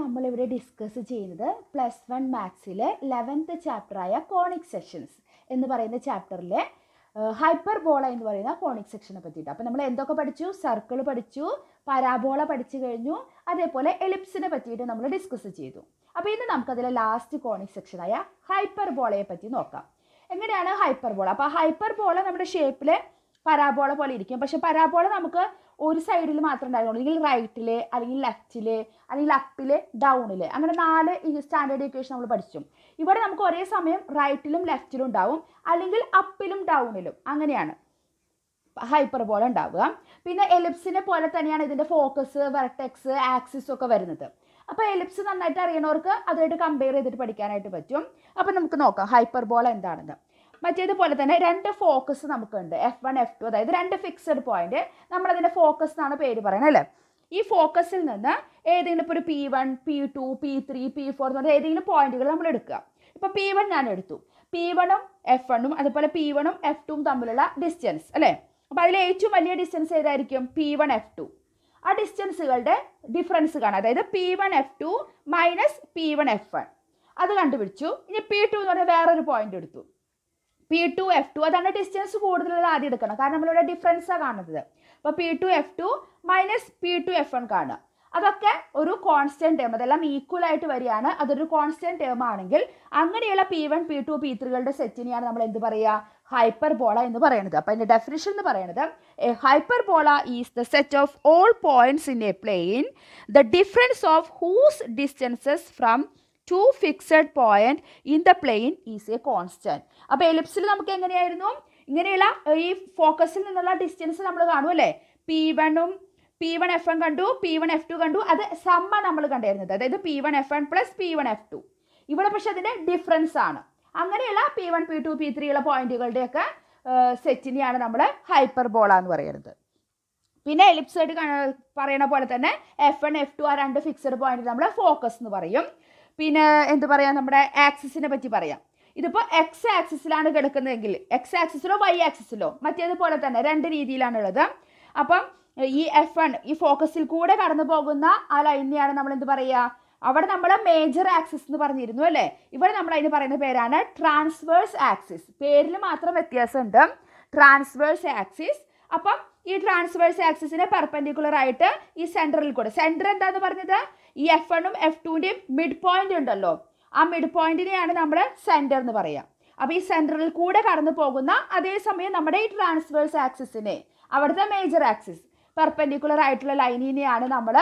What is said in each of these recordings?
നമ്മളിവിടെ ഡിസ്കസ് ചെയ്യുന്നത് plus one മാത്സിലെ ലെവൻത്ത് ചാപ്റ്ററായ കോണിക് സെക്ഷൻസ് എന്ന് പറയുന്ന ചാപ്റ്ററിലെ ഹൈപ്പർ ബോള എന്ന് പറയുന്ന കോണിക് സെക്ഷനെ പറ്റിയിട്ട്. അപ്പോൾ നമ്മൾ എന്തൊക്കെ പഠിച്ചു? സർക്കിൾ പഠിച്ചു പരാബോള പഠിച്ചു കഴിഞ്ഞു അതേപോലെ എലിപ്സിനെ പറ്റിയിട്ട് നമ്മൾ ഡിസ്കസ് ചെയ്തു. അപ്പോൾ ഇന്ന് നമുക്കതിലെ ലാസ്റ്റ് കോണിക് സെക്ഷനായ ഹൈപ്പർ ബോളയെ പറ്റി നോക്കാം. എങ്ങനെയാണ് ഹൈപ്പർ ബോള അപ്പോൾ ഹൈപ്പർ ബോള നമ്മുടെ ഷേപ്പിൽ പരാബോള പോലെ ഇരിക്കും. പക്ഷെ പരാബോള നമുക്ക് ഒരു സൈഡിൽ മാത്രം ഉണ്ടായിരുന്നു അല്ലെങ്കിൽ റൈറ്റിൽ അല്ലെങ്കിൽ ലെഫ്റ്റിൽ അല്ലെങ്കിൽ അപ്പിൽ ഡൗണിൽ അങ്ങനെ നാല് സ്റ്റാൻഡേർഡ് ഇക്വേഷൻ നമ്മൾ പഠിച്ചു. ഇവിടെ നമുക്ക് ഒരേ സമയം റൈറ്റിലും ലെഫ്റ്റിലും ഉണ്ടാവും. അല്ലെങ്കിൽ അപ്പിലും ഡൗണിലും അങ്ങനെയാണ് ഹൈപ്പർ പോലെ ഉണ്ടാവുക. പിന്നെ എലിപ്സിനെ പോലെ തന്നെയാണ് ഇതിന്റെ ഫോക്കസ് വെർട്ടെക്സ് ആക്സിസ് ഒക്കെ വരുന്നത്. അപ്പോൾ എലിപ്സ് നന്നായിട്ട് അറിയണവർക്ക് അതുമായിട്ട് കമ്പയർ ചെയ്തിട്ട് പഠിക്കാനായിട്ട് പറ്റും. അപ്പോൾ നമുക്ക് നോക്കാം ഹൈപ്പർ ബോൾ എന്താണെന്ന്. മറ്റേതുപോലെ തന്നെ രണ്ട് ഫോക്കസ് നമുക്കുണ്ട്. എഫ് വൺ എഫ് ടു അതായത് രണ്ട് ഫിക്സഡ് പോയിന്റ് നമ്മളതിന്റെ ഫോക്കസ് എന്നാണ് പേര് പറയുന്നത് അല്ലേ? ഈ ഫോക്കസിൽ നിന്ന് ഏതെങ്കിലും ഇപ്പോൾ ഒരു P one P two P three P four എന്ന് പറഞ്ഞാൽ ഏതെങ്കിലും പോയിന്റുകൾ നമ്മൾ എടുക്കുക. ഇപ്പോൾ പി വൺ ഞാൻ എടുത്തു. പി വണ്ണും എഫ് വണ്ണും അതുപോലെ പി വണ്ണും എഫ് ടുവും തമ്മിലുള്ള ഡിസ്റ്റൻസ് അല്ലേ? അപ്പോൾ അതിലെ ഏറ്റവും വലിയ ഡിസ്റ്റൻസ് ഏതായിരിക്കും? പി വൺ എഫ് ടു ആ ഡിസ്റ്റൻസുകളുടെ ഡിഫറൻസ് കാണാം. അതായത് P one F two minus P one F one അത് കണ്ടുപിടിച്ചു. ഇനി പി ടു എന്ന് പറഞ്ഞാൽ വേറൊരു പോയിന്റ് എടുത്തു. പി ടു എഫ് ടു അതാണ് ഡിസ്റ്റൻസ് കൂടുതലുള്ളത് ആദ്യം എടുക്കണം. കാരണം നമ്മളിവിടെ ഡിഫറൻസാണ് കാണുന്നത്. അപ്പോൾ P two F two minus P two F one കാണുക. അതൊക്കെ ഒരു കോൺസ്റ്റന്റ് ടേം അതെല്ലാം ഈക്വൽ ആയിട്ട് വരികയാണ്. അതൊരു കോൺസ്റ്റന്റ് ടേം ആണെങ്കിൽ അങ്ങനെയുള്ള P one P two P ത്രീകളുടെ സെറ്റിനെയാണ് നമ്മൾ എന്ത് പറയുക? ഹൈപ്പർ ബോള എന്ന് പറയുന്നത് അപ്പോൾ അതിന്റെ ഡെഫിനിഷൻ എന്ന് പറയുന്നത് a hyperbola is the set of all points in a plane the difference of whose distances from two fixed point in the plane is a constant അപ്പോൾ എലിപ്സിൽ നമുക്ക് എങ്ങനെയായിരുന്നു? ഇങ്ങനെയുള്ള ഈ ഫോക്കസിൽ നിന്നുള്ള ഡിസ്റ്റൻസ് നമ്മൾ കാണും അല്ലേ? പി വണ്ണും പി വൺ എഫ് എൺ കണ്ടു പി വൺ എഫ് ടു കണ്ടു. അത് സമ്മ നമ്മൾ കണ്ടിരുന്നത്. അതായത് P one F one plus P one F two ഇവിടെ പക്ഷെ അതിന്റെ ഡിഫറൻസ് ആണ്. അങ്ങനെയുള്ള P one P two P three ഉള്ള പോയിന്റുകളുടെയൊക്കെ സെറ്റിനെയാണ് നമ്മൾ ഹൈപ്പർ ബോള എന്ന് പറയുന്നത്. പിന്നെ എലിപ്സ് ആയിട്ട് പറയണ പോലെ തന്നെ എഫ് എൺ എഫ് ടു ആ രണ്ട് ഫിക്സഡ് പോയിന്റ് നമ്മൾ ഫോക്കസ് എന്ന് പറയും. പിന്നെ എന്ത് പറയാം നമ്മുടെ ആക്സിസിനെ പറ്റി പറയാം. ഇതിപ്പോ എക്സ് ആക്സിസിലാണ് കിടക്കുന്നതെങ്കിൽ എക്സ് ആക്സിസിലോ വൈ ആക്സിസിലോ മറ്റേതുപോലെ തന്നെ രണ്ട് രീതിയിലാണുള്ളത്. അപ്പം ഈ എഫ് ഈ ഫോക്കസിൽ കൂടെ കടന്നു പോകുന്ന ആ ലൈനിനെയാണ് നമ്മൾ എന്ത് പറയുക അവിടെ നമ്മൾ മേജർ ആക്സിസ് എന്ന് പറഞ്ഞിരുന്നു അല്ലേ? ഇവിടെ നമ്മൾ അതിന് പറയുന്ന പേരാണ് ട്രാൻസ്വേഴ്സ് ആക്സിസ് പേരിൽ മാത്രം വ്യത്യാസമുണ്ട്. ട്രാൻസ്വേഴ്സ് ആക്സിസ് അപ്പം ഈ ട്രാൻസ്വേഴ്സ് ആക്സിസിനെ പെർപെൻഡിക്കുലർ ആയിട്ട് ഈ സെന്ററിൽ കൂടെ. സെന്റർ എന്താന്ന് പറഞ്ഞത്? ഈ എഫ് വണ്ണും എഫ് ടുവിന്റെയും മിഡ് പോയിന്റ് ഉണ്ടല്ലോ. ആ മിഡ് പോയിന്റിനെയാണ് നമ്മൾ സെന്റർ എന്ന് പറയുക അപ്പോൾ ഈ സെന്ററിൽ കൂടെ കടന്നു പോകുന്ന അതേസമയം നമ്മുടെ ഈ ട്രാൻസ്വേഴ്സ് ആക്സിസിനെ അവിടുത്തെ മേജർ ആക്സിസ് പെർപെൻഡിക്കുലർ ആയിട്ടുള്ള ലൈനിനെയാണ് നമ്മൾ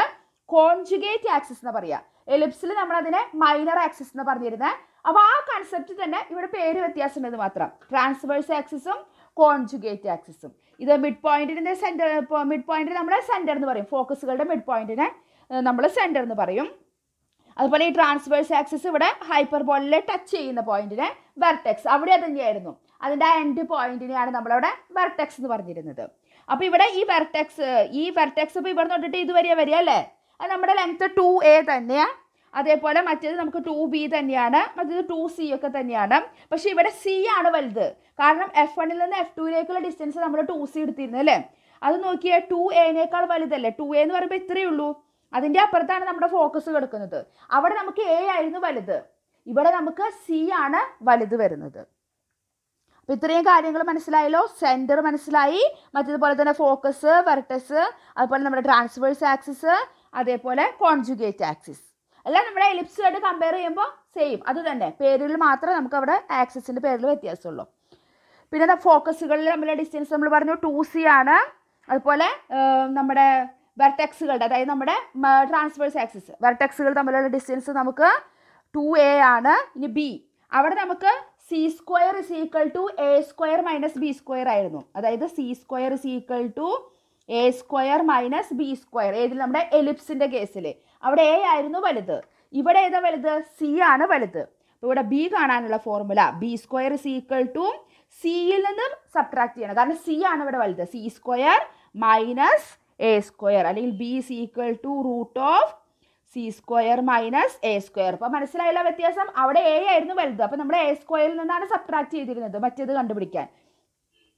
കോൺജുഗേറ്റ് ആക്സിസ് എന്ന് പറയുക എലിപ്സിൽ നമ്മൾ അതിനെ മൈനർ ആക്സിസ് എന്ന് പറഞ്ഞിരുന്നത് അപ്പോൾ ആ കൺസെപ്റ്റ് തന്നെ ഇവിടെ പേര് വ്യത്യാസമുണ്ടെന്ന് മാത്രം. ട്രാൻസ്വേഴ്സ് ആക്സിസും കോൺജുഗേറ്റ് ആക്സിസും ഇത് മിഡ് പോയിന്റിന്റെ സെന്റർ മിഡ് പോയിന്റ് നമ്മുടെ സെന്റർ എന്ന് പറയും. ഫോക്കസുകളുടെ മിഡ് പോയിന്റിനെ നമ്മൾ സെന്റർ എന്ന് പറയും. അതുപോലെ ഈ ട്രാൻസ്വേഴ്സ് ആക്സിസ് ഇവിടെ ഹൈപ്പർ ബോളിലെ ടച്ച് ചെയ്യുന്ന പോയിന്റിനെ വെർട്ടെക്സ് അവിടെ അത് തന്നെയായിരുന്നു. അതിന്റെ ആ എൻഡ് പോയിന്റിനെയാണ് നമ്മളവിടെ വെർട്ടെക്സ് എന്ന് പറഞ്ഞിരുന്നത്. അപ്പോൾ ഇവിടെ ഈ വെർട്ടെക്സ് ഈ വെർട്ടെക്സ് ഇപ്പോൾ ഇവിടെ തൊട്ടിട്ട് ഇതുവരെ വരിക അല്ലേ? അത് നമ്മുടെ ലെങ്ത് ടു എ തന്നെയാണ് അതേപോലെ മറ്റേത് നമുക്ക് ടു ബി തന്നെയാണ് മറ്റേത് ടു സി ഒക്കെ തന്നെയാണ്. പക്ഷേ ഇവിടെ സി ആണ് വലുത്. കാരണം എഫ് വണ്ണിൽ നിന്ന് എഫ് ടുവിലേക്കുള്ള ഡിസ്റ്റൻസ് നമ്മൾ ടു സി എടുത്തിരുന്നു അല്ലേ? അത് നോക്കിയാൽ ടു എനേക്കാൾ വലുതല്ലേ? ടു എന്ന് പറയുമ്പോൾ ഇത്രയേ ഉള്ളൂ. അതിന്റെ അപ്പുറത്താണ് നമ്മുടെ ഫോക്കസ് കിടക്കുന്നത്. അവിടെ നമുക്ക് എ ആയിരുന്നു വലുത്. ഇവിടെ നമുക്ക് സി ആണ് വലുത് വരുന്നത്. അപ്പോൾ ഇത്രയും കാര്യങ്ങൾ മനസ്സിലായല്ലോ? സെന്റർ മനസ്സിലായി. മറ്റേതുപോലെ തന്നെ ഫോക്കസ് വെർട്ടസ് അതുപോലെ നമ്മുടെ ട്രാൻസ്വേഴ്സ് ആക്സിസ് അതേപോലെ കോൺജുഗേറ്റ് ആക്സിസ് എല്ലാം നമ്മുടെ എലിപ്സുമായിട്ട് കമ്പയർ ചെയ്യുമ്പോൾ സെയിം അത് തന്നെ. പേരിൽ മാത്രമേ നമുക്ക് അവിടെ ആക്സിസിന്റെ പേരിൽ വ്യത്യാസമുള്ളൂ. പിന്നെ ഫോക്കസുകളിൽ തമ്മിലുള്ള ഡിസ്റ്റൻസ് നമ്മൾ പറഞ്ഞു ടു സി ആണ്. അതുപോലെ നമ്മുടെ വെർട്ടെക്സുകളുടെ അതായത് നമ്മുടെ ട്രാൻസ്വേഴ്സ് ആക്സിസ് വെർട്ടെക്സുകൾ തമ്മിലുള്ള ഡിസ്റ്റൻസ് നമുക്ക് ടു എ ആണ്. ഇനി ബി അവിടെ നമുക്ക് C square is equal to A square minus B square ആയിരുന്നു. അതായത് C square is equal to A square minus B square ഏതിൽ നമ്മുടെ എലിപ്സിന്റെ കേസിൽ അവിടെ എ ആയിരുന്നു വലുത്. ഇവിടെ ഏതാ വലുത്? സി ആണ് വലുത്. ഇവിടെ ബി കാണാനുള്ള formula B square is equal to സിയിൽ നിന്നും സബ്ട്രാക്ട് ചെയ്യണം. കാരണം സി ആണ് ഇവിടെ വലുത്. C square minus A square അല്ലെങ്കിൽ B is equal to root of C square minus A square അപ്പോൾ മനസ്സിലായില്ല വ്യത്യാസം? അവിടെ എ ആയിരുന്നു വലുത്. അപ്പോൾ നമ്മൾ എ സ്ക്വയറിൽ നിന്നാണ് സബ്ട്രാക്ട് ചെയ്തിരുന്നത്. മറ്റേത് കണ്ടുപിടിക്കാൻ.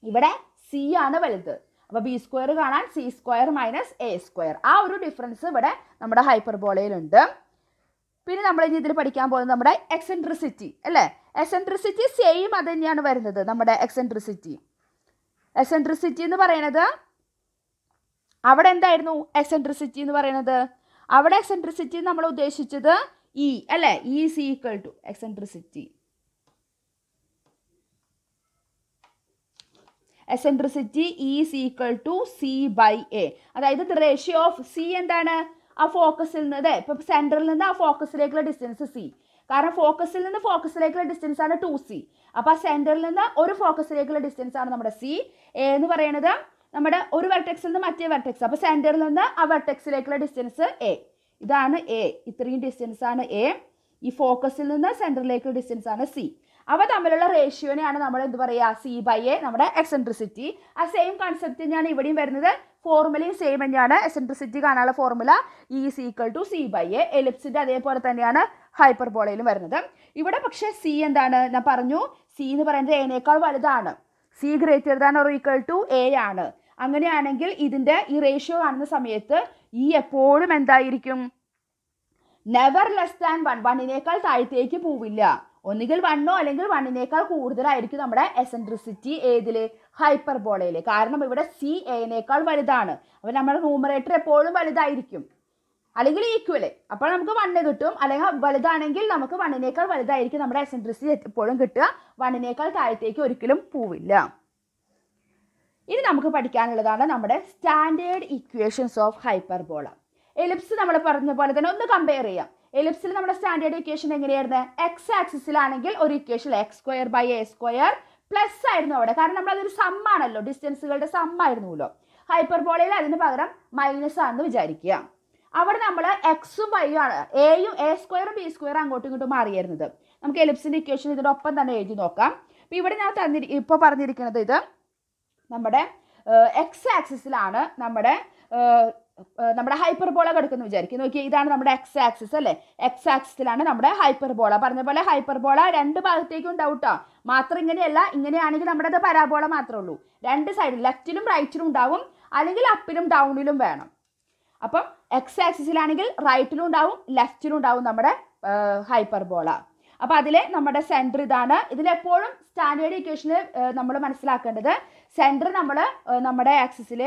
ഇവിടെ സി ആണ് വലുത്. അപ്പോൾ ബി സ്ക്വയർ കാണാൻ C square minus A square ആ ഒരു ഡിഫറൻസ് ഇവിടെ നമ്മുടെ ഹൈപ്പർബോളയിലുണ്ട് പിന്നെ നമ്മൾ ഇനി ഇതിൽ പഠിക്കാൻ പോകുന്നത് നമ്മുടെ എക്സെൻട്രിസിറ്റി അല്ലേ? എക്സെൻട്രിസിറ്റി സെയിം അത് തന്നെയാണ് വരുന്നത് നമ്മുടെ എക്സെൻട്രിസിറ്റി എക്സെൻട്രിസിറ്റി എന്ന് പറയുന്നത് അവിടെ എന്തായിരുന്നു എക്സെൻട്രിസിറ്റി എന്ന് പറയുന്നത്? അവിടെ എക്സെൻട്രിസിറ്റി നമ്മൾ ഉദ്ദേശിച്ചത് ഇ അല്ലേ? E C equal to eccentricity eccentricity is equal to C by A അതായത് ദ റേഷ്യോ ഓഫ് സി എന്താണ്? ആ ഫോക്കസിൽ നിന്ന് അതെ ഇപ്പം സെന്ററിൽ നിന്ന് ആ ഫോക്കസിലേക്കുള്ള ഡിസ്റ്റൻസ് സി കാരണം ഫോക്കസിൽ നിന്ന് ഫോക്കസിലേക്കുള്ള ഡിസ്റ്റൻസ് ആണ് ടു സി അപ്പോൾ ആ സെന്ററിൽ നിന്ന് ഒരു ഫോക്കസിലേക്കുള്ള ഡിസ്റ്റൻസ് ആണ് നമ്മുടെ സി എ എന്ന് പറയുന്നത് നമ്മുടെ ഒരു വെർട്ടെക്സിൽ നിന്ന് മറ്റേ വെർട്ടെക്സ് അപ്പോൾ സെന്ററിൽ നിന്ന് ആ വെർട്ടെക്സിലേക്കുള്ള ഡിസ്റ്റൻസ് എ ഇതാണ് എ ഇത്രയും ഡിസ്റ്റൻസ് ആണ് എ ഈ ഫോക്കസിൽ നിന്ന് സെന്ററിലേക്കുള്ള ഡിസ്റ്റൻസ് ആണ് സി അവ തമ്മിലുള്ള റേഷ്യോനെയാണ് നമ്മൾ എന്ത് പറയുക സി ബൈ എ നമ്മുടെ എക്സെൻട്രിസിറ്റി ആ സെയിം കൺസെപ്റ്റ് തന്നെയാണ് ഇവിടെയും വരുന്നത്. ഫോർമുലയും സെയിം തന്നെയാണ്. എക്സെൻട്രിസിറ്റി കാണാനുള്ള formula E C equal to C by A എലിപ്സിന്റെ അതേപോലെ തന്നെയാണ് ഹൈപ്പർബോളയിലും വരുന്നത്. ഇവിടെ പക്ഷേ സി എന്താണ്? ഞാൻ പറഞ്ഞു സി എന്ന് പറയുന്നത് എനേക്കാൾ വലുതാണ്. C greater than or equal to A ആണ്. അങ്ങനെയാണെങ്കിൽ ഇതിന്റെ ഈ റേഷ്യോ കാണുന്ന സമയത്ത് ഈ എപ്പോഴും എന്തായിരിക്കും? നെവർ ലെസ് ദാൻ വൺ വണ്ണിനേക്കാൾ താഴത്തേക്ക് പോവില്ല. ഒന്നുകിൽ വണ്ണോ അല്ലെങ്കിൽ വണ്ണിനേക്കാൾ കൂടുതലായിരിക്കും നമ്മുടെ എസെൻട്രിസിറ്റി ഏതിൽ ഹൈപ്പർബോളയിൽ കാരണം ഇവിടെ സി എനേക്കാൾ വലുതാണ്. അപ്പോൾ നമ്മുടെ ന്യൂമറേറ്റർ എപ്പോഴും വലുതായിരിക്കും. അല്ലെങ്കിൽ ഈക്വൽ അപ്പോൾ നമുക്ക് വണ്ണ് കിട്ടും. അല്ലെങ്കിൽ വലുതാണെങ്കിൽ നമുക്ക് വണ്ണിനേക്കാൾ വലുതായിരിക്കും നമ്മുടെ എസെൻട്രിസിറ്റി എപ്പോഴും കിട്ടുക. വണ്ണിനേക്കാൾ താഴത്തേക്ക് ഒരിക്കലും പോവില്ല. ഇനി നമുക്ക് പഠിക്കാനുള്ളതാണ് നമ്മുടെ standard equations of hyperbola ellipse നമ്മൾ പറഞ്ഞ പോലെ തന്നെ ഒന്ന് കമ്പയർ ചെയ്യാം. എലിപ്സിൽ നമ്മുടെ സ്റ്റാൻഡേർഡ് ഇക്വേഷൻ എങ്ങനെയായിരുന്നു? എക്സ് ആക്സിസിലാണെങ്കിൽ ഒരു equation X square by A square plus ആയിരുന്നു അവിടെ. കാരണം നമ്മൾ അതൊരു സമ്മാണല്ലോ ഡിസ്റ്റൻസുകളുടെ സമ്മായിരുന്നല്ലോ ഹൈപ്പർബോളയിൽ അതിന് പകരം മൈനസ് ആണെന്ന് വിചാരിക്കുക. അവിടെ നമ്മൾ എക്സും വൈയും ആണ്. എയും എ സ്ക്വയറും ബി സ്ക്വയറും അങ്ങോട്ടും ഇങ്ങോട്ടും മാറിയായിരുന്നത്. നമുക്ക് എലിപ്സിന്റെ ഇക്വേഷൻ ഇതിന്റെ ഒപ്പം തന്നെ എഴുതി നോക്കാം. അപ്പോൾ ഇവിടെ ഞാൻ തന്നി ഇപ്പോൾ പറഞ്ഞിരിക്കുന്നത് ഇത് നമ്മുടെ എക്സ് ആക്സിസിലാണ് നമ്മുടെ നമ്മുടെ ഹൈപ്പർബോള കിടക്കുന്നു വിചാരിക്കും. നോക്കി ഇതാണ് നമ്മുടെ എക്സ് ആക്സിസ് അല്ലേ? എക്സ് ആക്സിസിലാണ് നമ്മുടെ ഹൈപ്പർബോള പറഞ്ഞ പോലെ ഹൈപ്പർബോള രണ്ട് ഭാഗത്തേക്കും ഉണ്ടാവട്ടോ മാത്രം ഇങ്ങനെയല്ല ഇങ്ങനെയാണെങ്കിൽ നമ്മുടെ അത് പരാബോള മാത്രമേ ഉള്ളൂ. രണ്ട് സൈഡിൽ ലെഫ്റ്റിലും റൈറ്റിലും ഉണ്ടാവും അല്ലെങ്കിൽ അപ്പിലും ഡൗണിലും വേണം. അപ്പം എക്സ് ആക്സിസിലാണെങ്കിൽ റൈറ്റിലും ഉണ്ടാവും ലെഫ്റ്റിലും ഉണ്ടാവും നമ്മുടെ ഹൈപ്പർബോള അപ്പോൾ അതിലെ നമ്മുടെ സെന്റർ ഇതാണ്. ഇതിലെപ്പോഴും സ്റ്റാൻഡേർഡ് ഇക്വേഷന് നമ്മൾ മനസ്സിലാക്കേണ്ടത്. സെന്റർ നമ്മൾ നമ്മുടെ ആക്സിസിൽ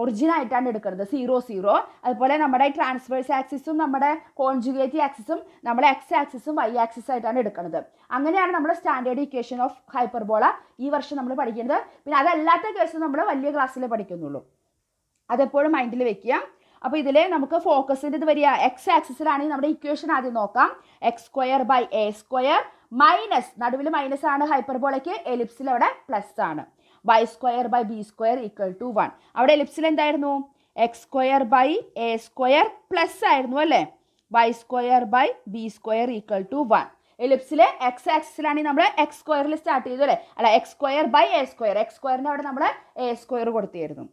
ഒറിജിൻ ആയിട്ടാണ് എടുക്കുന്നത്. സീറോ സീറോ അതുപോലെ നമ്മുടെ ട്രാൻസ്വേഴ്സ് ആക്സിസും നമ്മുടെ കോൺജുഗേറ്റ് ആക്സിസും നമ്മുടെ എക്സ് ആക്സിസും വൈ ആക്സിസ് ആയിട്ടാണ് എടുക്കുന്നത്. അങ്ങനെയാണ് നമ്മുടെ സ്റ്റാൻഡേർഡ് ഇക്വേഷൻ ഓഫ് ഹൈപ്പർബോള ഈ വർഷം നമ്മൾ പഠിക്കുന്നത്. പിന്നെ അതല്ലാത്ത കേസ് നമ്മൾ വലിയ ക്ലാസ്സിൽ പഠിക്കുന്നുള്ളൂ. അതെപ്പോഴും മൈൻഡിൽ വെക്കുക. അപ്പോൾ ഇതിൽ നമുക്ക് ഫോക്കസിന്റെ ഇത് വരിക. എക്സ് ആക്സിസിലാണെങ്കിൽ നമ്മുടെ ഇക്വേഷൻ ആദ്യം നോക്കാം. X square by A square minus നടുവിൽ മൈനസ് ആണ് ഹൈപ്പർബോളയ്ക്ക് എലിപ്സിൽ അവിടെ പ്ലസ് ആണ്. Y square by B square equal to one അവിടെ എലിപ്സിൽ എന്തായിരുന്നു? X square by A square plus ആയിരുന്നു അല്ലേ? Y square by B square equal to one എലിപ്സിലെ X ആക്സിസിലാണെങ്കിൽ നമ്മൾ എക്സ് സ്ക്വയറിൽ സ്റ്റാർട്ട് ചെയ്തു അല്ലേ? അല്ല X square by A square X സ്ക്വയറിന് അവിടെ നമ്മൾ എ സ്ക്വയർ കൊടുത്തിരുന്നു.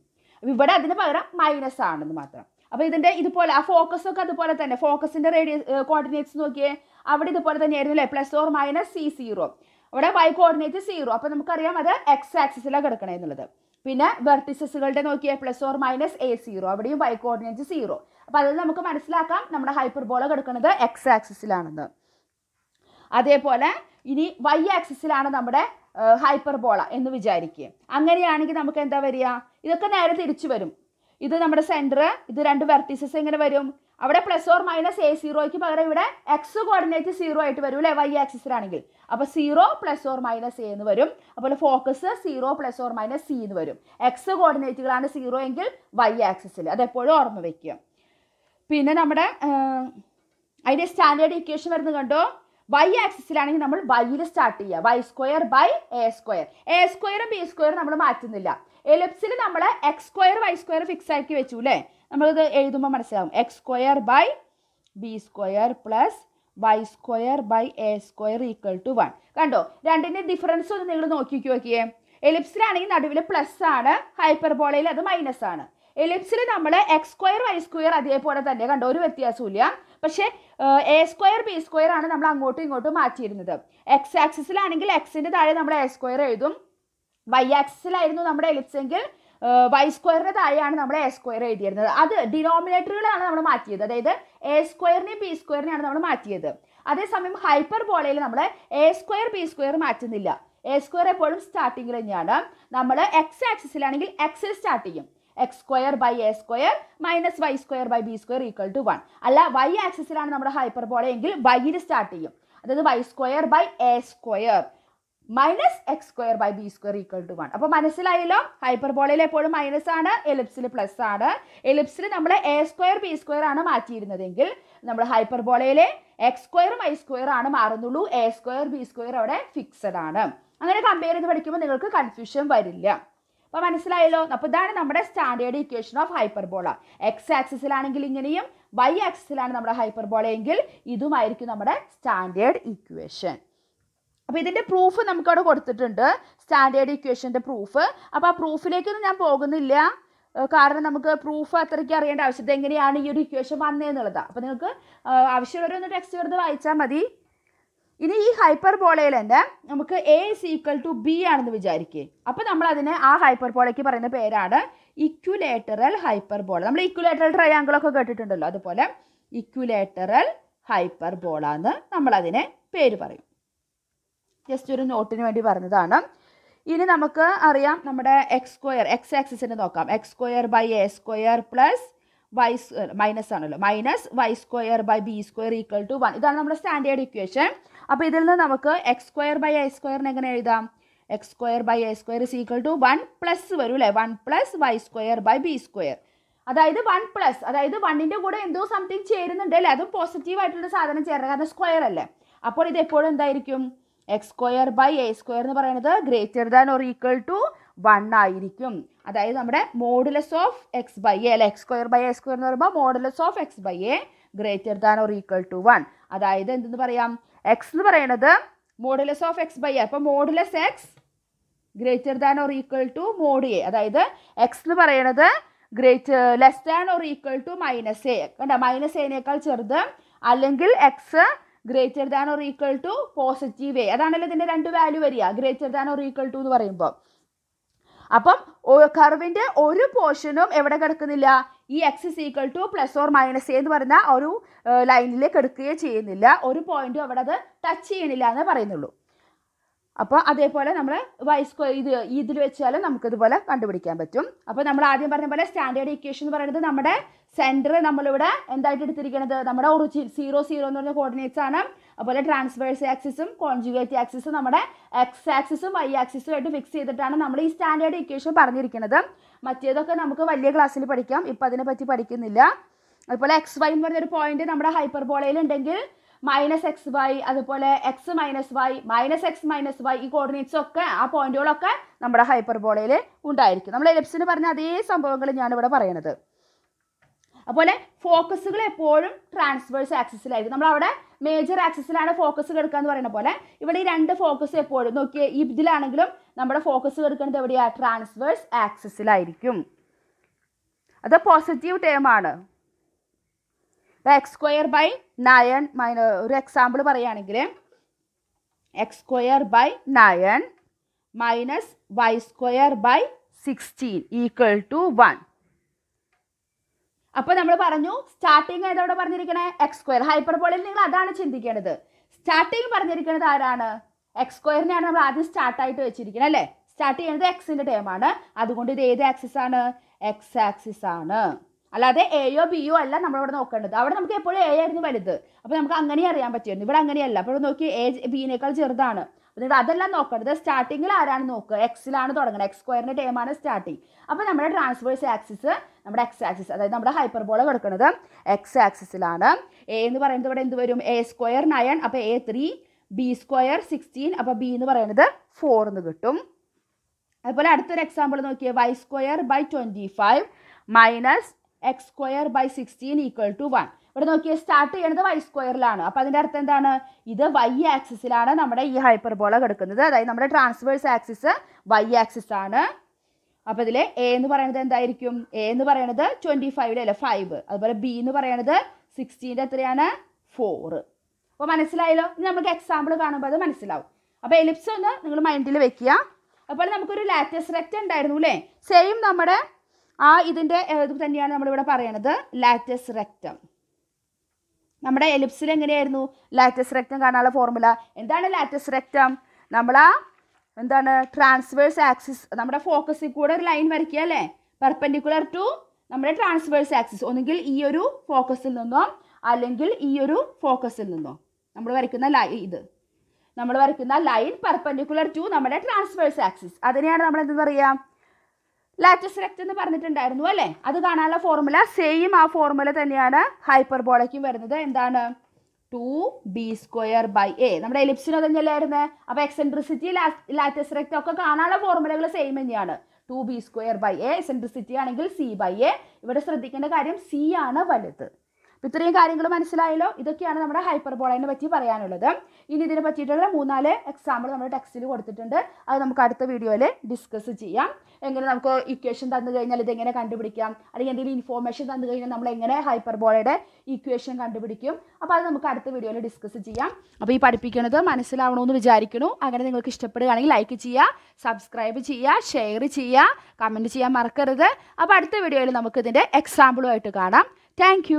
ഇവിടെ അതിന് പകരം മൈനസ് ആണെന്ന് മാത്രം. അപ്പോൾ ഇതിന്റെ ഇതുപോലെ ആ ഫോക്കസ് ഒക്കെ അതുപോലെ തന്നെ. ഫോക്കസിന്റെ റേഡിയസ് കോർഡിനേറ്റ്സ് നോക്കിയേ. അവിടെ ഇതുപോലെ തന്നെയായിരുന്നു അല്ലേ? Plus or minus C zero അവിടെ വൈ കോർഡിനേറ്റ് സീറോ അപ്പോൾ നമുക്കറിയാം അത് എക്സ് ആക്സിസിലാണ് കിടക്കണേ എന്നുള്ളത്. പിന്നെ വെർട്ടിസസുകളുടെ നോക്കിയേ plus or minus A zero അവിടെയും വൈ കോർഡിനേറ്റ് സീറോ അപ്പോൾ അതിൽ നമുക്ക് മനസ്സിലാക്കാം നമ്മുടെ ഹൈപ്പർബോള കിടക്കുന്നത് എക്സ് ആക്സിസിലാണെന്ന് അതേപോലെ ഇനി വൈ ആക്സിസിലാണ് നമ്മുടെ ഹൈപ്പർബോള എന്ന് വിചാരിക്കുക അങ്ങനെയാണെങ്കിൽ നമുക്ക് എന്താ വരിക? ഇതൊക്കെ നേരെ തിരിച്ചു വരും. ഇത് നമ്മുടെ സെന്റർ ഇത് രണ്ട് വെർട്ടീസസ് എങ്ങനെ വരും? അവിടെ പ്ലസ് ഓർ മൈനസ് എ സീറോയ്ക്ക് പകരം ഇവിടെ എക്സ് കോർഡിനേറ്റ് സീറോ ആയിട്ട് വരും അല്ലേ? വൈ ആക്സിസിലാണെങ്കിൽ അപ്പോൾ zero plus or minus A എന്ന് വരും. അതുപോലെ focus zero plus or minus C എന്ന് വരും. എക്സ് കോർഡിനേറ്റുകളാണ് സീറോ എങ്കിൽ വൈ ആക്സിസിൽ അതെപ്പോഴും ഓർമ്മ വയ്ക്കുക പിന്നെ നമ്മുടെ അതിന്റെ സ്റ്റാൻഡേർഡ് ഇക്വേഷൻ വരുന്നത് കണ്ടോ? വൈ ആക്സിസിലാണെങ്കിൽ നമ്മൾ വൈയിൽ സ്റ്റാർട്ട് ചെയ്യുക. Y square by A square A സ്ക്വയറും ബി സ്ക്വയറും നമ്മൾ മാറ്റുന്നില്ല. എലിപ്സിൽ നമ്മൾ X square Y square fix ആക്കി വെച്ചു അല്ലേ നമ്മളിത് എഴുതുമ്പോൾ മനസ്സിലാവും. X square by B square plus Y square by A square equal to one കണ്ടോ? രണ്ടിന്റെ ഡിഫറൻസ് ഒന്ന് നിങ്ങൾ നോക്കി നോക്കിയേ. എലിപ്സിലാണെങ്കിൽ നടുവിൽ പ്ലസ് ആണ് ഹൈപ്പർബോളയിൽ അത് മൈനസ് ആണ്. എലിപ്സിൽ നമ്മൾ എക്സ് സ്ക്വയർ വൈ സ്ക്വയർ അതേപോലെ തന്നെ. കണ്ടോ? ഒരു വ്യത്യാസമില്ല പക്ഷേ എ സ്ക്വയർ ബി സ്ക്വയർ ആണ് നമ്മൾ അങ്ങോട്ടും ഇങ്ങോട്ടും മാറ്റിയിരുന്നത്. എക്സ് ആക്സിസിലാണെങ്കിൽ എക്സിന്റെ താഴെ നമ്മൾ എ സ്ക്വയർ എഴുതും. വൈ ആക്സിലായിരുന്നു നമ്മുടെ എലിപ്സ് എങ്കിൽ വൈ സ്ക്വയറിന് താഴെയാണ് നമ്മൾ എ സ്ക്വയർ എഴുതിയിരുന്നത്. അത് ഡിനോമിനേറ്ററുകളാണ് നമ്മൾ മാറ്റിയത്. അതായത് എ സ്ക്വയറിനെയും ബി സ്ക്വയറിനെയാണ് നമ്മൾ മാറ്റിയത്. അതേസമയം ഹൈപ്പർ ബോളയിൽ നമ്മൾ എ സ്ക്വയർ ബി സ്ക്വയർ മാറ്റുന്നില്ല. എ സ്ക്വയർ എപ്പോഴും സ്റ്റാർട്ടിങ്ങിൽ തന്നെയാണ്. നമ്മൾ എക്സ് ആക്സിസിലാണെങ്കിൽ എക്സിൽ സ്റ്റാർട്ട് ചെയ്യും. X square by A square minus Y square by B square equal to one അല്ല വൈ ആക്സിസിലാണ് നമ്മുടെ ഹൈപ്പർ ബോളയെങ്കിൽ വൈയിൽ സ്റ്റാർട്ട് ചെയ്യും. അതായത് Y square by A square minus X square by B square equal to one. അപ്പോൾ മനസ്സിലായല്ലോ? Hyper ബോളയിൽ എപ്പോഴും മൈനസ് ആണ് എലിപ്സിൽ പ്ലസ് ആണ്. എലിപ്സിൽ നമ്മൾ എ സ്ക്വയർ ബി സ്ക്വയർ ആണ് മാറ്റിയിരുന്നതെങ്കിൽ നമ്മൾ ഹൈപ്പർ ബോളയിലെ എക്സ് സ്ക്വയറും ഐ സ്ക്വയർ ആണ് മാറുന്നുള്ളൂ. എ സ്ക്വയർ ബി സ്ക്വയർ അവിടെ ഫിക്സഡ് ആണ്. അങ്ങനെ കമ്പയർ ചെയ്ത് പഠിക്കുമ്പോൾ നിങ്ങൾക്ക് കൺഫ്യൂഷൻ വരില്ല. അപ്പോൾ മനസ്സിലായല്ലോ? അപ്പോൾ ഇതാണ് നമ്മുടെ standard equation of hyperbola X ആക്സിസിലാണെങ്കിൽ ഇങ്ങനെയും വൈ ആക്സിസിലാണ് നമ്മുടെ ഹൈപ്പർബോള എങ്കിൽ ഇതുമായിരിക്കും നമ്മുടെ സ്റ്റാൻഡേർഡ് ഇക്വേഷൻ അപ്പോൾ ഇതിന്റെ പ്രൂഫ് നമുക്കവിടെ കൊടുത്തിട്ടുണ്ട്. സ്റ്റാൻഡേർഡ് ഇക്വേഷന്റെ പ്രൂഫ് അപ്പോൾ ആ പ്രൂഫിലേക്കൊന്നും ഞാൻ പോകുന്നില്ല. കാരണം നമുക്ക് പ്രൂഫ് അത്രയ്ക്ക് അറിയേണ്ട ആവശ്യത്തെ എങ്ങനെയാണ് ഈ ഒരു ഇക്വേഷൻ വന്നതെന്നുള്ളത് അപ്പോൾ നിങ്ങൾക്ക് ആവശ്യമുള്ളവരെ ആവശ്യമുള്ളവരൊന്ന് ടെക്സ്റ്റ് വെറുതെ വായിച്ചാൽ മതി. ഇനി ഈ ഹൈപ്പർ ബോളയിൽ തന്നെ നമുക്ക് A is equal to B ആണെന്ന് വിചാരിക്കുക അപ്പോൾ നമ്മൾ അതിനെ ആ ഹൈപ്പർ ബോളയ്ക്ക് പറയുന്ന പേരാണ് ഇക്വലേറ്ററൽ ഹൈപ്പർ ബോള നമ്മൾ ഇക്വലേറ്ററൽ ട്രയാങ്കിൾ ഒക്കെ കേട്ടിട്ടുണ്ടല്ലോ അതുപോലെ. ഇക്വലേറ്ററൽ ഹൈപ്പർ ബോളാന്ന് നമ്മളതിനെ പേര് പറയും. ജസ്റ്റ് ഒരു നോട്ടിന് വേണ്ടി പറഞ്ഞതാണ്. ഇനി നമുക്ക് അറിയാം നമ്മുടെ എക്സ് സ്ക്വയർ എക്സ് ആക്സിസിന് നോക്കാം. X square by A square plus Y minus ആണല്ലോ. Minus Y square by B square equal to one ഇതാണ് നമ്മുടെ സ്റ്റാൻഡേർഡ് ഇക്വേഷൻ അപ്പോൾ ഇതിൽ നിന്ന് നമുക്ക് എക്സ് സ്ക്വയർ ബൈ എ സ്ക്വയറിന് എങ്ങനെ എഴുതാം? X square by A square is equal to one plus വരും അല്ലേ? One plus Y square by B square അതായത് വൺ പ്ലസ് അതായത് വണ്ണിന്റെ കൂടെ എന്തോ സംതിങ് ചേരുന്നുണ്ട് അല്ലേ? അതും പോസിറ്റീവ് ആയിട്ടുള്ള സാധനം ചേരണം കാരണം സ്ക്വയർ അല്ലേ? അപ്പോൾ ഇത് എപ്പോഴും എന്തായിരിക്കും? X square by A square എന്ന് പറയുന്നത് greater than or equal to one ആയിരിക്കും. അതായത് നമ്മുടെ modulus of X by A അല്ലെ? X square by A square എന്ന് പറയുമ്പോൾ modulus of X by A greater than or equal to one. അതായത് എന്തെന്ന് പറയാം? എക്സ് എന്ന് പറയുന്നത് modulus of X by A അപ്പോൾ modulus X greater than or equal to mod A അതായത് X എന്ന് പറയുന്നത് great less than or equal to minus A കണ്ട? മൈനസ് എനേക്കാൾ ചെറുത്. അല്ലെങ്കിൽ X greater than or equal to positive A അതാണല്ലോ ഇതിന്റെ രണ്ട് വാല്യൂ വരിക. Greater than or equal to എന്ന് പറയുമ്പോൾ അപ്പം കർവിന്റെ ഒരു പോർഷനും എവിടെ കിടക്കുന്നില്ല? ഈ X is equal to plus or minus A എന്ന് പറയുന്ന ഒരു ലൈനിലേക്ക് എടുക്കുകയോ ചെയ്യുന്നില്ല. ഒരു പോയിന്റും അവിടെ അത് ടച്ച് ചെയ്യണില്ല എന്ന് പറയുന്നുള്ളൂ. അപ്പോൾ അതേപോലെ നമ്മൾ വൈ സ്ക്വയർ ഇത് ഇതിൽ വെച്ചാലും നമുക്കിതുപോലെ കണ്ടുപിടിക്കാൻ പറ്റും. അപ്പോൾ നമ്മൾ ആദ്യം പറഞ്ഞ പോലെ സ്റ്റാൻഡേർഡ് ഇക്വേഷൻ എന്ന് പറയുന്നത് നമ്മുടെ സെന്റർ നമ്മളിവിടെ എന്തായിട്ട് എടുത്തിരിക്കുന്നത് നമ്മുടെ ഒറിജിൻ സീറോ സീറോ എന്ന് പറഞ്ഞ കോർഡിനേറ്റ്സ് ആണ്. അതുപോലെ ട്രാൻസ്വേഴ്സ് ആക്സിസും കോൺജുഗേറ്റ് ആക്സിസും നമ്മുടെ എക്സ് ആക്സിസും വൈ ആക്സിസും ആയിട്ട് ഫിക്സ് ചെയ്തിട്ടാണ് നമ്മൾ ഈ സ്റ്റാൻഡേർഡ് ഇക്വേഷൻ പറഞ്ഞിരിക്കുന്നത് മറ്റേതൊക്കെ നമുക്ക് വലിയ ക്ലാസ്സിൽ പഠിക്കാം. ഇപ്പം അതിനെപ്പറ്റി പഠിക്കുന്നില്ല. അതുപോലെ എക്സ് വൈ എന്ന് പറഞ്ഞൊരു പോയിന്റ് നമ്മുടെ ഹൈപ്പർ ബോളയിൽ ഉണ്ടെങ്കിൽ മൈനസ് എക്സ് വൈ അതുപോലെ X minus Y minus X minus Y ഈ കോർഡിനേറ്റ്സ് ഒക്കെ ആ പോയിന്റുകളൊക്കെ നമ്മുടെ ഹൈപ്പർ ബോളയിൽ ഉണ്ടായിരിക്കും. നമ്മൾ എലിപ്സിന് പറഞ്ഞ അതേ സംഭവങ്ങൾ ഞാനിവിടെ പറയണത്. അതുപോലെ ഫോക്കസുകൾ എപ്പോഴും ട്രാൻസ്വേഴ്സ് ആക്സിസിലായിരിക്കും നമ്മൾ അവിടെ മേജർ ആക്സിസിലാണ് ഫോക്കസ് കിടക്കുക എന്ന് പറയുന്ന പോലെ ഇവിടെ ഈ രണ്ട് ഫോക്കസ് എപ്പോഴും നോക്കിയേ ഈ ഇതിലാണെങ്കിലും നമ്മുടെ ഫോക്കസ് കിടക്കുന്നത് എവിടെയാണ് ട്രാൻസ്വേഴ്സ് ആക്സിസിലായിരിക്കും അത് പോസിറ്റീവ് ടേം ആണ് എക്സ് സ്ക്വയർ ബൈ നയൻ മൈന ഒരു എക്സാമ്പിൾ പറയുകയാണെങ്കിൽ X square by nine minus Y square by sixteen equal to one അപ്പോൾ നമ്മൾ പറഞ്ഞു സ്റ്റാർട്ടിങ് ഏതോടെ പറഞ്ഞിരിക്കണേ? എക്സ് സ്ക്വയർ ഹൈപ്പർ ബോളിൽ നിങ്ങൾ അതാണ് ചിന്തിക്കേണ്ടത്. സ്റ്റാർട്ടിങ് പറഞ്ഞിരിക്കുന്നത് ആരാണ്? എക്സ് സ്ക്വയറിനെയാണ് നമ്മൾ ആദ്യം സ്റ്റാർട്ടായിട്ട് വെച്ചിരിക്കുന്നത് അല്ലേ? സ്റ്റാർട്ട് ചെയ്യുന്നത് എക്സിന്റെ ടേമാണ് അതുകൊണ്ട് ഇത് ഏത് ആക്സിസ് ആണ്? എക്സ് ആക്സിസ് ആണ്. അല്ലാതെ എയോ ബിയോ അല്ല നമ്മൾ ഇവിടെ നോക്കേണ്ടത്. അവിടെ നമുക്ക് എപ്പോഴും എ ആയിരുന്നു വലുത്. അപ്പോൾ നമുക്ക് അങ്ങനെ അറിയാൻ പറ്റുമായിരുന്നു. ഇവിടെ അങ്ങനെയല്ല. അപ്പോൾ നോക്കി എ ബിനേക്കാൾ ചെറുതാണ്. നിങ്ങൾ അതെല്ലാം നോക്കേണ്ടത്. സ്റ്റാർട്ടിങ്ങിൽ ആരാണ് നോക്കുക? എക്സിലാണ് തുടങ്ങുന്നത് എക്സ് സ്ക്വയറിന്റെ ടേമാണ് സ്റ്റാർട്ടിങ് അപ്പോൾ നമ്മുടെ ട്രാൻസ്വേഴ്സ് ആക്സിസ് നമ്മുടെ എക്സ് ആക്സിസ് അതായത് നമ്മുടെ ഹൈപ്പർബോള കിടക്കുന്നത് എക്സ് ആക്സിസിലാണ് എ എന്ന് പറയുന്നത് ഇവിടെ എന്ത് വരും? എ സ്ക്വയർ നയൻ അപ്പോൾ A three B square sixteen അപ്പോൾ ബി എന്ന് പറയുന്നത് ഫോർ എന്ന് കിട്ടും. അതുപോലെ അടുത്തൊരു എക്സാമ്പിൾ നോക്കിയാൽ Y square by twenty five minus X square by sixteen equal to one ഇവിടെ നോക്കിയാൽ സ്റ്റാർട്ട് ചെയ്യണത് വൈ സ്ക്വയറിലാണ് അപ്പോൾ അതിന്റെ അർത്ഥം എന്താണ്? ഇത് വൈ ആക്സിസിലാണ് നമ്മുടെ ഈ ഹൈപ്പർബോള കിടക്കുന്നത്. അതായത് നമ്മുടെ ട്രാൻസ്വേഴ്സ് ആക്സിസ് വൈ ആക്സിസ് ആണ്. അപ്പോൾ ഇതിൽ എ എന്ന് പറയുന്നത് എന്തായിരിക്കും? എ എന്ന് പറയുന്നത് ട്വന്റി ഫൈവിലെ അല്ലെ? ഫൈവ് അതുപോലെ ബി എന്ന് പറയുന്നത് സിക്സ്റ്റീന്റെ എത്രയാണ്? ഫോറ് അപ്പോൾ മനസ്സിലായല്ലോ? ഇനി നമുക്ക് എക്സാമ്പിൾ കാണുമ്പോൾ അത് മനസ്സിലാവും. അപ്പോൾ എലിപ്സ് ഒന്ന് നിങ്ങൾ മൈൻഡിൽ വെക്കുക. അപ്പോൾ നമുക്കൊരു ലാറ്റസ് റെക്റ്റ് ഉണ്ടായിരുന്നു അല്ലേ? സെയിം നമ്മുടെ ആ ഇതിന്റെ ഇത് തന്നെയാണ് നമ്മളിവിടെ പറയണത് ലാറ്റസ് റെക്റ്റം നമ്മുടെ എലിപ്സിൽ എങ്ങനെയായിരുന്നു? ലാറ്റസ് റെക്റ്റം കാണാനുള്ള ഫോർമുല. എന്താണ് ലാറ്റസ് റെക്റ്റം നമ്മൾ എന്താണ് ട്രാൻസ്വേഴ്സ് ആക്സിസ് നമ്മുടെ ഫോക്കസിൽ കൂടെ ഒരു ലൈൻ വരയ്ക്കുക അല്ലേ? പെർപെൻഡിക്കുലർ ടു നമ്മുടെ ട്രാൻസ്വേഴ്സ് ആക്സിസ്. ഒന്നുകിൽ ഈ ഒരു ഫോക്കസിൽ നിന്നോ അല്ലെങ്കിൽ ഈ ഒരു ഫോക്കസിൽ നിന്നോ. നമ്മൾ വരയ്ക്കുന്ന ലൈൻ ഇത്. നമ്മൾ വരയ്ക്കുന്ന ലൈൻ പെർപെൻഡിക്കുലർ ടു നമ്മുടെ ട്രാൻസ്വേഴ്സ് ആക്സിസ്. അതിനെയാണ് നമ്മൾ എന്ത് പറയുക? ലാറ്റസ് റെക്റ്റ് എന്ന് പറഞ്ഞിട്ടുണ്ടായിരുന്നു അല്ലേ? അത് കാണാനുള്ള ഫോർമുല സെയിം ആ ഫോർമുല തന്നെയാണ് ഹൈപ്പർബോളയ്ക്കും വരുന്നത്. എന്താണ്? Two B square by A നമ്മുടെ എലിപ്സിന് തന്നെയല്ലായിരുന്നേ? അപ്പോൾ എക്സെൻട്രിസിറ്റി ലാറ്റസ് റെക്റ്റ് ഒക്കെ കാണാനുള്ള ഫോർമുലകൾ സെയിം തന്നെയാണ്. Two B square by A eccentricity ആണെങ്കിൽ സി ബൈ എ ഇവിടെ ശ്രദ്ധിക്കേണ്ട കാര്യം സി ആണ് വലുത്. അപ്പോൾ ഇത്രയും കാര്യങ്ങൾ മനസ്സിലായല്ലോ? ഇതൊക്കെയാണ് നമ്മുടെ ഹൈപ്പർ ബോളേനെ പറ്റി പറയാനുള്ളത്. ഇനി ഇതിനെ പറ്റിയിട്ടുള്ള മൂന്നാൽ എക്സാമ്പിൾ നമ്മുടെ ടെക്സ്റ്റിൽ കൊടുത്തിട്ടുണ്ട്. അത് നമുക്ക് അടുത്ത വീഡിയോയിൽ ഡിസ്കസ് ചെയ്യാം. എങ്ങനെ നമുക്ക് ഇക്വേഷൻ തന്നു കഴിഞ്ഞാൽ ഇതെങ്ങനെ കണ്ടുപിടിക്കാം? അല്ലെങ്കിൽ എന്തെങ്കിലും ഇൻഫോർമേഷൻ തന്നു കഴിഞ്ഞാൽ നമ്മൾ എങ്ങനെ ഹൈപ്പർ ബോളയുടെ ഇക്വേഷൻ കണ്ടുപിടിക്കും? അപ്പോൾ അത് നമുക്ക് അടുത്ത വീഡിയോയിൽ ഡിസ്കസ് ചെയ്യാം. അപ്പോൾ ഈ പഠിപ്പിക്കുന്നത് മനസ്സിലാവണമെന്ന് വിചാരിക്കുന്നു. അങ്ങനെ നിങ്ങൾക്ക് ഇഷ്ടപ്പെടുകയാണെങ്കിൽ ലൈക്ക് ചെയ്യുക സബ്സ്ക്രൈബ് ചെയ്യുക ഷെയർ ചെയ്യുക കമന്റ് ചെയ്യാൻ മറക്കരുത്. അപ്പോൾ അടുത്ത വീഡിയോയിൽ നമുക്ക് ഇതിന്റെ എക്സാമ്പിളുമായിട്ട് കാണാം. താങ്ക്